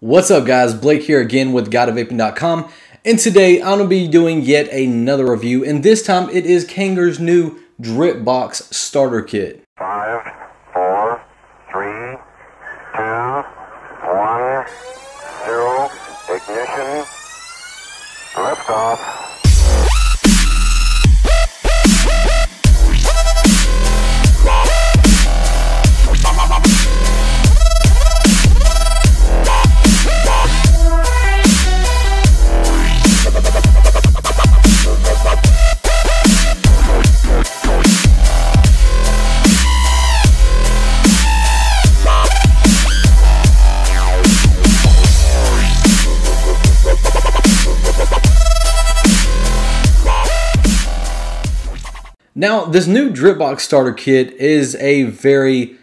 What's up guys, Blake here again with GuideToVaping.com and today I'm going to be doing yet another review and this time it is Kanger's new Drip Box Starter Kit. Five, four, three, two, one, zero, ignition, liftoff. Now, this new Dripbox starter kit is a very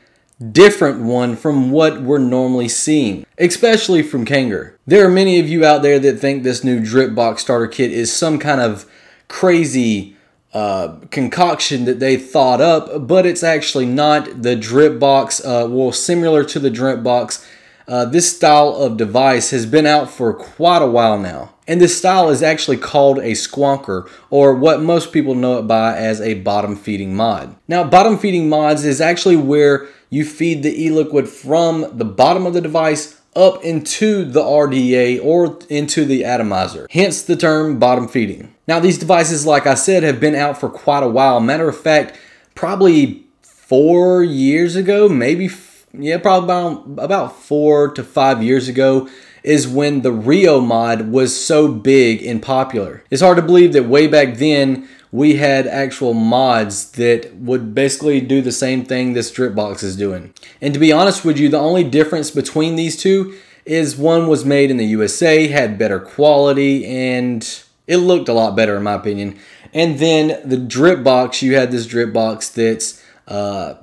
different one from what we're normally seeing, especially from Kanger. There are many of you out there that think this new Dripbox starter kit is some kind of crazy uh, concoction that they thought up, but it's actually not. The Dripbox, uh, well, similar to the Dripbox, uh, this style of device has been out for quite a while now. And this style is actually called a squonker, or what most people know it by as a bottom feeding mod. Now, bottom feeding mods is actually where you feed the e-liquid from the bottom of the device up into the RDA or into the atomizer, hence the term bottom feeding. Now, these devices, like I said, have been out for quite a while. Matter of fact, probably four years ago, maybe, yeah, probably about, about four to five years ago, is when the Reo mod was so big and popular. It's hard to believe that way back then we had actual mods that would basically do the same thing this Dripbox is doing. And to be honest with you, the only difference between these two is one was made in the USA, had better quality, and it looked a lot better in my opinion. And then the Dripbox, you had this Dripbox that's uh,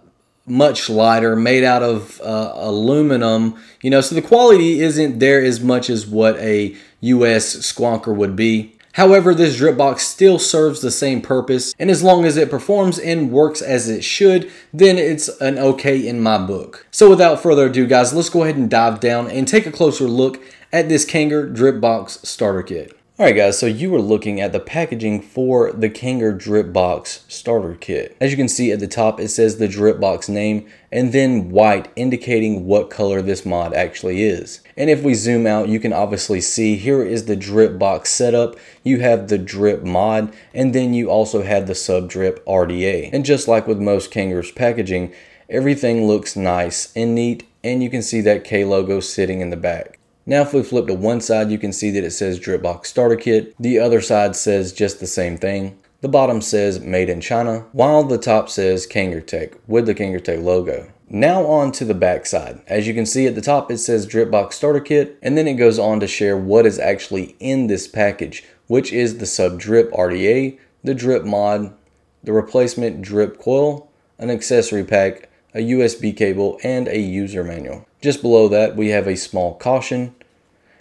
much lighter, made out of uh, aluminum. You know, so the quality isn't there as much as what a US squonker would be. However, this drip box still serves the same purpose, and as long as it performs and works as it should, then it's an okay in my book. So without further ado, guys, let's go ahead and dive down and take a closer look at this Kanger Drip Box Starter Kit. Alright guys, so you are looking at the packaging for the Kanger Drip Box Starter Kit. As you can see at the top, it says the Drip Box name and then white indicating what color this mod actually is. And if we zoom out, you can obviously see here is the Drip Box setup. You have the Drip mod and then you also have the Sub Drip RDA. And just like with most Kanger's packaging, everything looks nice and neat and you can see that K logo sitting in the back. Now if we flip to one side, you can see that it says Dripbox Starter Kit. The other side says just the same thing. The bottom says Made in China, while the top says Kangertech with the Kangertech logo. Now on to the back side. As you can see at the top, it says Dripbox Starter Kit, and then it goes on to share what is actually in this package, which is the Sub Drip RDA, the Drip Mod, the replacement drip coil, an accessory pack, a USB cable, and a user manual. Just below that, we have a small caution,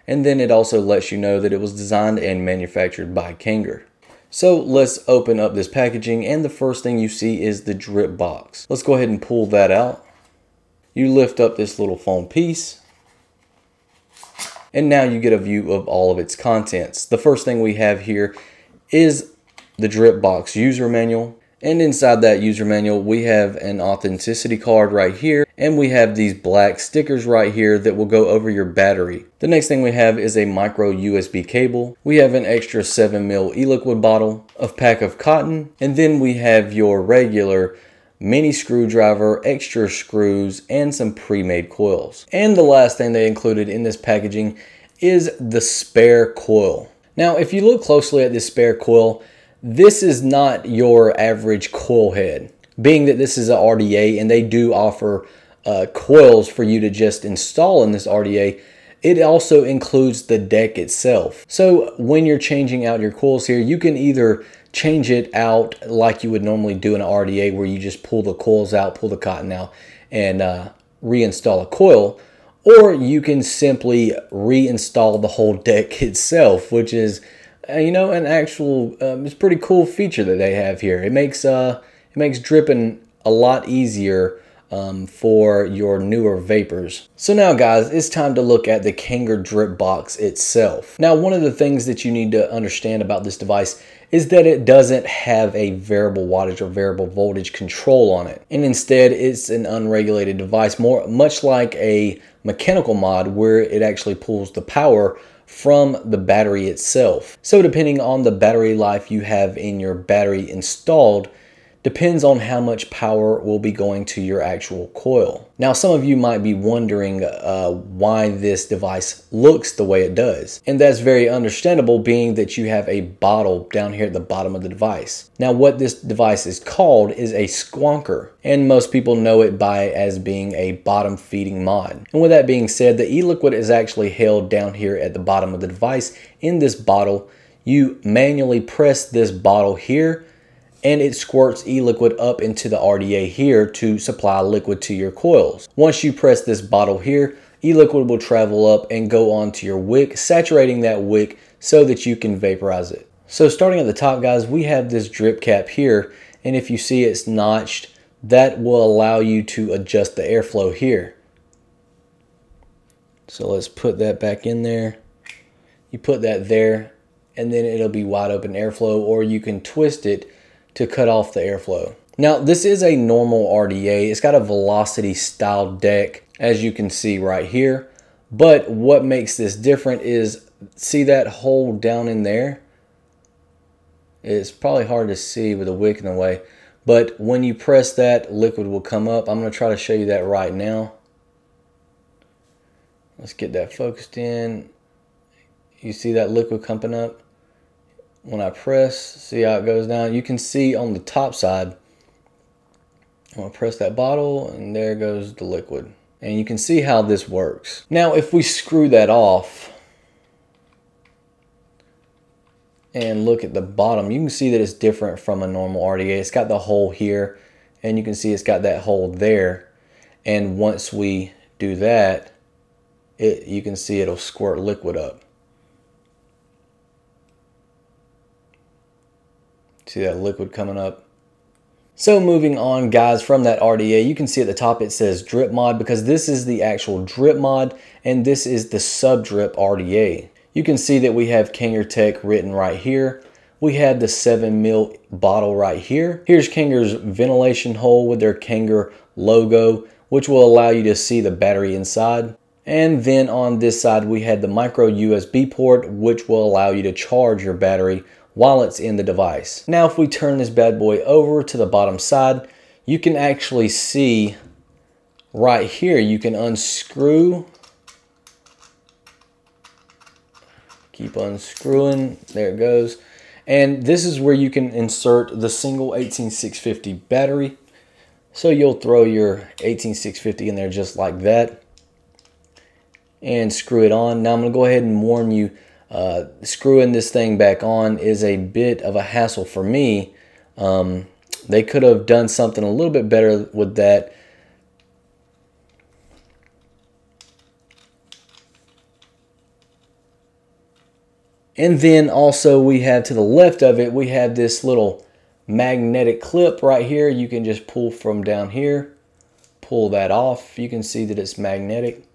and then it also lets you know that it was designed and manufactured by Kanger. So let's open up this packaging, and the first thing you see is the drip box. Let's go ahead and pull that out. You lift up this little foam piece, and now you get a view of all of its contents. The first thing we have here is the drip box user manual. And inside that user manual, we have an authenticity card right here, and we have these black stickers right here that will go over your battery. The next thing we have is a micro USB cable. We have an extra 7ml e-liquid bottle, a pack of cotton, and then we have your regular mini screwdriver, extra screws, and some pre-made coils. And the last thing they included in this packaging is the spare coil. Now, if you look closely at this spare coil, this is not your average coil head, being that this is a RDA and they do offer uh, coils for you to just install in this RDA. It also includes the deck itself. So when you're changing out your coils here, you can either change it out like you would normally do in an RDA where you just pull the coils out, pull the cotton out, and uh, reinstall a coil, or you can simply reinstall the whole deck itself, which is you know, an actual, um, it's pretty cool feature that they have here. It makes, uh, it makes dripping a lot easier um, for your newer vapers. So now guys, it's time to look at the Kanger drip box itself. Now one of the things that you need to understand about this device is that it doesn't have a variable wattage or variable voltage control on it. And instead it's an unregulated device, more much like a mechanical mod where it actually pulls the power from the battery itself. So depending on the battery life you have in your battery installed, depends on how much power will be going to your actual coil. Now some of you might be wondering uh, why this device looks the way it does. And that's very understandable being that you have a bottle down here at the bottom of the device. Now what this device is called is a squonker and most people know it by as being a bottom feeding mod. And with that being said, the e-liquid is actually held down here at the bottom of the device in this bottle. You manually press this bottle here and it squirts e-liquid up into the RDA here to supply liquid to your coils. Once you press this bottle here, e-liquid will travel up and go onto your wick, saturating that wick so that you can vaporize it. So starting at the top guys, we have this drip cap here and if you see it's notched, that will allow you to adjust the airflow here. So let's put that back in there. You put that there and then it'll be wide open airflow or you can twist it to cut off the airflow. Now this is a normal RDA. It's got a velocity style deck as you can see right here. But what makes this different is see that hole down in there? It's probably hard to see with the wick in the way. But when you press that, liquid will come up. I'm going to try to show you that right now. Let's get that focused in. You see that liquid coming up? When I press, see how it goes down. You can see on the top side, I'm gonna press that bottle and there goes the liquid. And you can see how this works. Now, if we screw that off and look at the bottom, you can see that it's different from a normal RDA. It's got the hole here and you can see it's got that hole there. And once we do that, it, you can see it'll squirt liquid up. See that liquid coming up. So moving on guys from that RDA, you can see at the top it says drip mod because this is the actual drip mod and this is the sub drip RDA. You can see that we have Kanger Tech written right here. We have the 7 mil bottle right here. Here's Kanger's ventilation hole with their Kanger logo, which will allow you to see the battery inside. And then on this side, we had the micro USB port, which will allow you to charge your battery while it's in the device. Now if we turn this bad boy over to the bottom side, you can actually see right here, you can unscrew, keep unscrewing, there it goes. And this is where you can insert the single 18650 battery. So you'll throw your 18650 in there just like that and screw it on. Now I'm gonna go ahead and warn you uh, screwing this thing back on is a bit of a hassle for me. Um, they could have done something a little bit better with that. And then also we have to the left of it, we have this little magnetic clip right here. You can just pull from down here, pull that off. You can see that it's magnetic.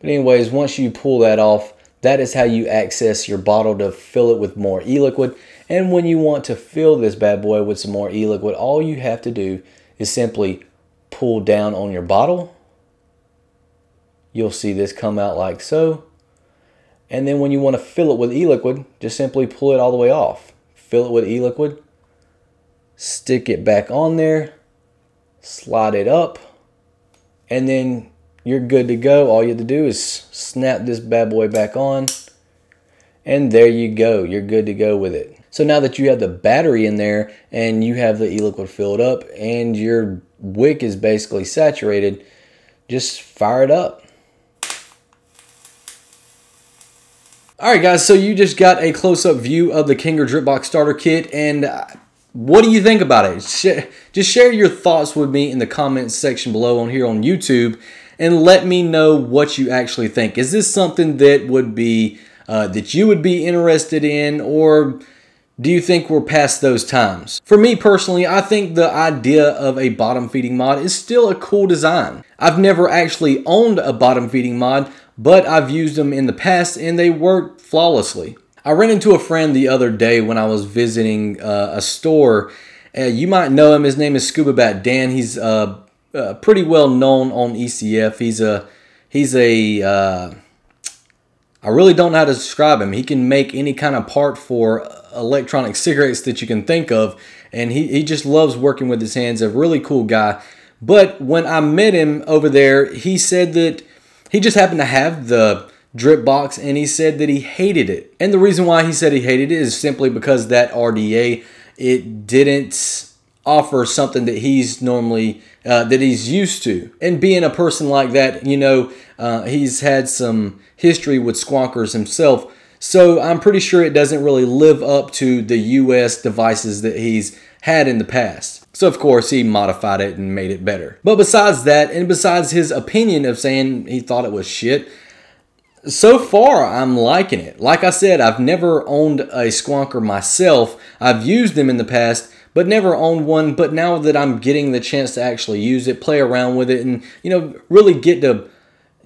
But anyways, once you pull that off, that is how you access your bottle to fill it with more e-liquid. And when you want to fill this bad boy with some more e-liquid, all you have to do is simply pull down on your bottle. You'll see this come out like so. And then when you want to fill it with e-liquid, just simply pull it all the way off. Fill it with e-liquid, stick it back on there, slide it up, and then you're good to go. All you have to do is snap this bad boy back on and there you go. You're good to go with it. So now that you have the battery in there and you have the e-liquid filled up and your wick is basically saturated, just fire it up. All right, guys, so you just got a close-up view of the Kanger Dripbox Starter Kit, and uh, what do you think about it? Just share your thoughts with me in the comments section below on here on YouTube and let me know what you actually think. Is this something that would be uh, that you would be interested in, or do you think we're past those times? For me personally, I think the idea of a bottom feeding mod is still a cool design. I've never actually owned a bottom feeding mod, but I've used them in the past and they work flawlessly. I ran into a friend the other day when I was visiting uh, a store. Uh, you might know him. His name is Scuba Bat Dan. He's uh, uh pretty well known on ECF. He's a he's a uh, I really don't know how to describe him. He can make any kind of part for electronic cigarettes that you can think of, and he, he just loves working with his hands. A really cool guy. But when I met him over there, he said that he just happened to have the drip box and he said that he hated it. And the reason why he said he hated it is simply because that RDA it didn't offer something that he's normally uh, that he's used to. And being a person like that, you know, uh, he's had some history with squonkers himself. So I'm pretty sure it doesn't really live up to the US devices that he's had in the past. So of course he modified it and made it better. But besides that, and besides his opinion of saying he thought it was shit, so far I'm liking it. Like I said, I've never owned a squonker myself. I've used them in the past, but never owned one. But now that I'm getting the chance to actually use it, play around with it, and you know, really get to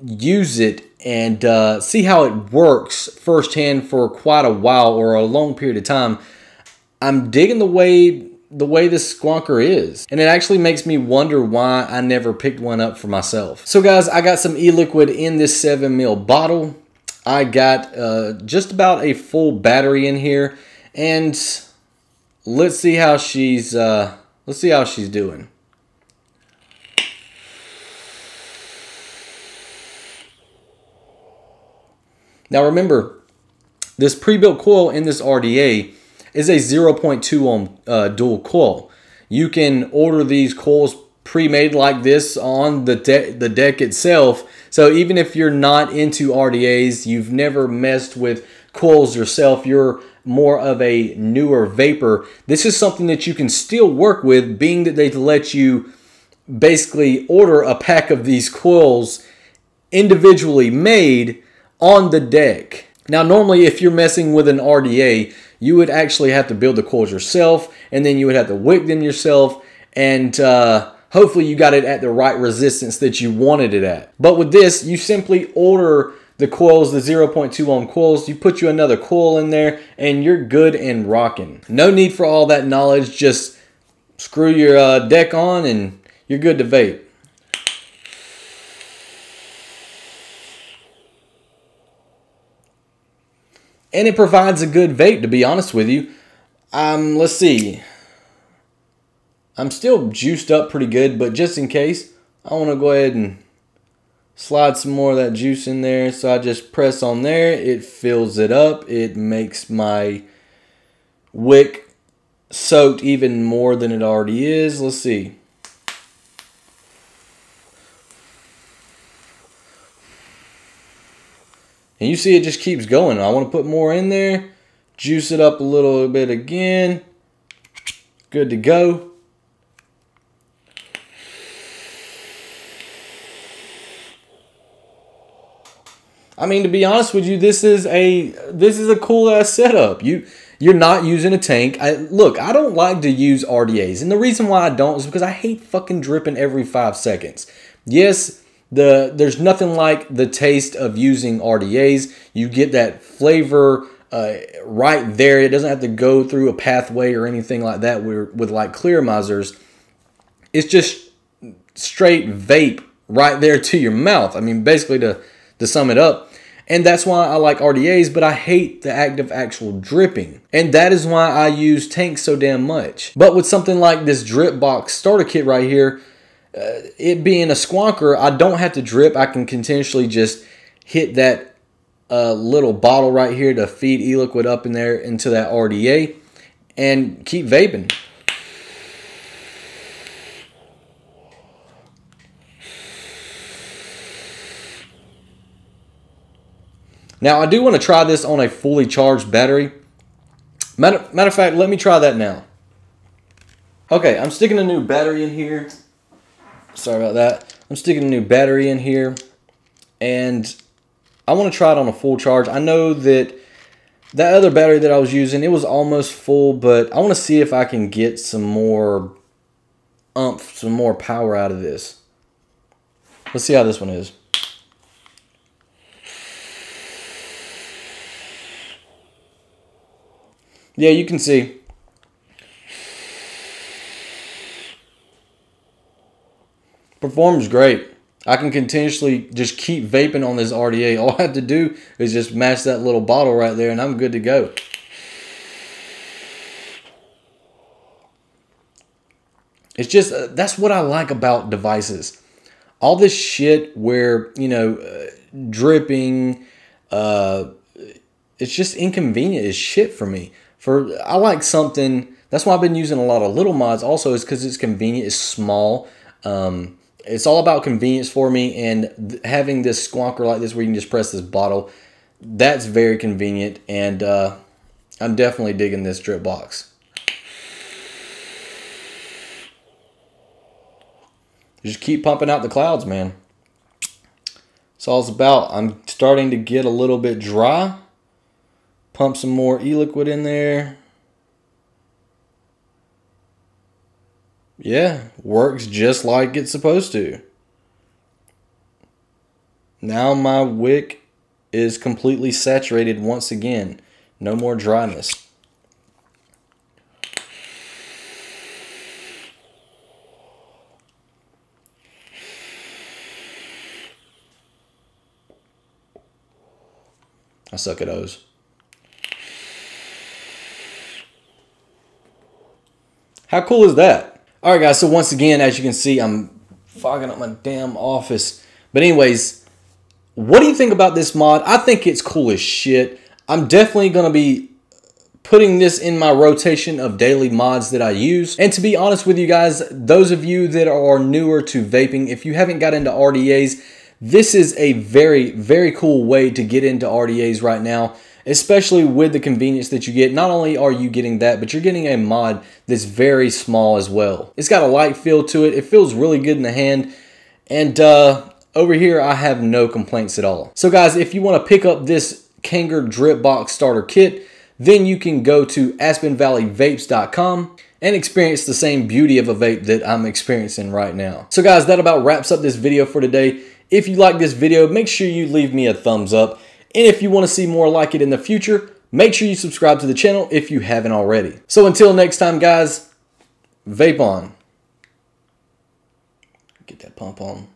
use it and uh, see how it works firsthand for quite a while or a long period of time, I'm digging the way the way this squonker is. And it actually makes me wonder why I never picked one up for myself. So guys, I got some e-liquid in this 7 mil bottle. I got uh, just about a full battery in here. And let's see how she's uh, let's see how she's doing. Now remember, this pre-built coil in this RDA is a 0.2 ohm uh, dual coil. You can order these coils pre-made like this on the, de the deck itself. So even if you're not into RDAs, you've never messed with coils yourself, you're more of a newer vaper, this is something that you can still work with being that they let you basically order a pack of these coils individually made on the deck. Now, normally, if you're messing with an RDA, you would actually have to build the coils yourself, and then you would have to wick them yourself, and uh, hopefully you got it at the right resistance that you wanted it at. But with this, you simply order the coils, the 0.2 ohm coils, you put you another coil in there, and you're good and rocking. No need for all that knowledge, just screw your uh, deck on and you're good to vape. and it provides a good vape to be honest with you um let's see i'm still juiced up pretty good but just in case i want to go ahead and slide some more of that juice in there so i just press on there it fills it up it makes my wick soaked even more than it already is let's see And you see it just keeps going. I want to put more in there. Juice it up a little bit again. Good to go. I mean, to be honest with you, this is a this is a cool ass setup. You you're not using a tank. I look, I don't like to use RDAs, and the reason why I don't is because I hate fucking dripping every five seconds. Yes, the there's nothing like the taste of using RDAs. You get that flavor uh, right there. It doesn't have to go through a pathway or anything like that. We're, with like clearomizers, it's just straight vape right there to your mouth. I mean, basically to to sum it up. And that's why I like RDAs, but I hate the act of actual dripping. And that is why I use tanks so damn much. But with something like this drip box starter kit right here, uh, it being a squonker, I don't have to drip. I can continuously just hit that uh, little bottle right here to feed e-liquid up in there into that RDA and keep vaping. Now, I do want to try this on a fully charged battery. Matter, matter of fact, let me try that now. Okay, I'm sticking a new battery in here sorry about that. I'm sticking a new battery in here and I want to try it on a full charge. I know that That other battery that I was using, it was almost full, but I want to see if I can get some more umph, some more power out of this. Let's see how this one is. Yeah, you can see. Performs great. I can continuously just keep vaping on this RDA. All I have to do is just match that little bottle right there and I'm good to go. It's just, uh, that's what I like about devices. All this shit where, you know, uh, dripping, uh, it's just inconvenient as shit for me. For I like something, that's why I've been using a lot of little mods also is because it's convenient, it's small. Um, it's all about convenience for me and having this squonker like this where you can just press this bottle that's very convenient and uh, i'm definitely digging this drip box just keep pumping out the clouds man it's all it's about i'm starting to get a little bit dry pump some more e-liquid in there Yeah, works just like it's supposed to. Now my wick is completely saturated once again. No more dryness. I suck at those. How cool is that? All right, guys. So once again, as you can see, I'm fogging up my damn office. But anyways, what do you think about this mod? I think it's cool as shit. I'm definitely going to be putting this in my rotation of daily mods that I use. And to be honest with you guys, those of you that are newer to vaping, if you haven't got into RDAs, this is a very, very cool way to get into RDAs right now especially with the convenience that you get. Not only are you getting that, but you're getting a mod that's very small as well. It's got a light feel to it. It feels really good in the hand. And uh, over here, I have no complaints at all. So guys, if you want to pick up this Kanger Drip Box Starter Kit, then you can go to AspenValleyVapes.com and experience the same beauty of a vape that I'm experiencing right now. So guys, that about wraps up this video for today. If you like this video, make sure you leave me a thumbs up. And if you want to see more like it in the future, make sure you subscribe to the channel if you haven't already. So until next time, guys, vape on. Get that pump on.